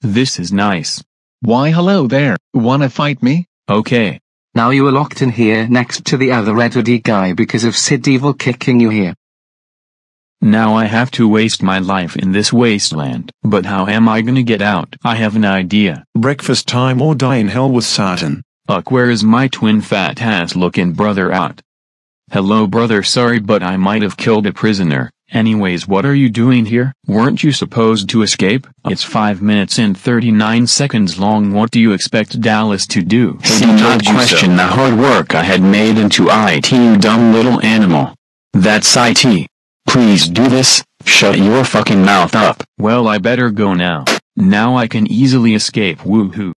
This is nice. Why hello there, wanna fight me? Okay. Now you are locked in here next to the other Edwardy guy because of Sid Evil kicking you here. Now I have to waste my life in this wasteland. But how am I gonna get out? I have an idea. Breakfast time or die in hell with Satan. Uck where is my twin fat ass looking brother out? Hello brother sorry but I might have killed a prisoner. Anyways what are you doing here? Weren't you supposed to escape? It's 5 minutes and 39 seconds long what do you expect Dallas to do? Do not question the hard work I had made into IT you dumb little animal. That's IT. Please do this, shut your fucking mouth up. Well I better go now. Now I can easily escape woohoo.